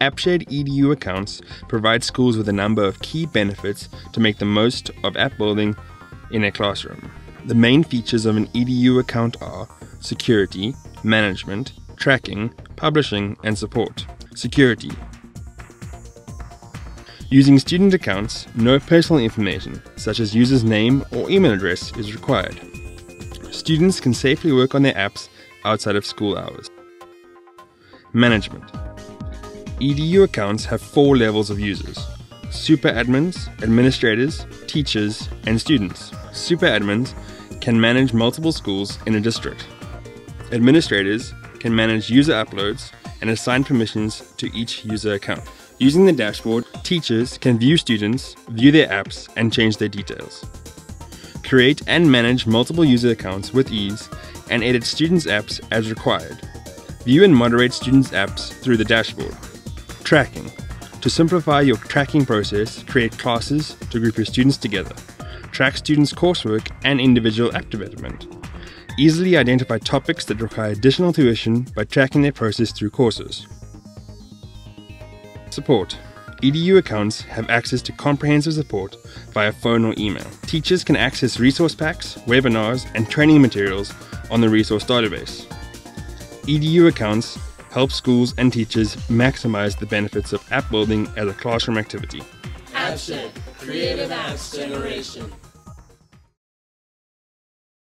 AppShed EDU accounts provide schools with a number of key benefits to make the most of app building in a classroom. The main features of an EDU account are security, management, tracking, publishing, and support. Security. Using student accounts, no personal information, such as user's name or email address, is required. Students can safely work on their apps outside of school hours. Management. EDU accounts have four levels of users super admins, administrators, teachers, and students. Super admins can manage multiple schools in a district. Administrators can manage user uploads and assign permissions to each user account. Using the dashboard, teachers can view students, view their apps, and change their details. Create and manage multiple user accounts with ease and edit students' apps as required. View and moderate students' apps through the dashboard. Tracking. To simplify your tracking process, create classes to group your students together. Track students' coursework and individual app development. Easily identify topics that require additional tuition by tracking their process through courses. Support. EDU accounts have access to comprehensive support via phone or email. Teachers can access resource packs, webinars, and training materials on the resource database. EDU accounts help schools and teachers maximize the benefits of app building as a classroom activity. AppShed, creative apps generation.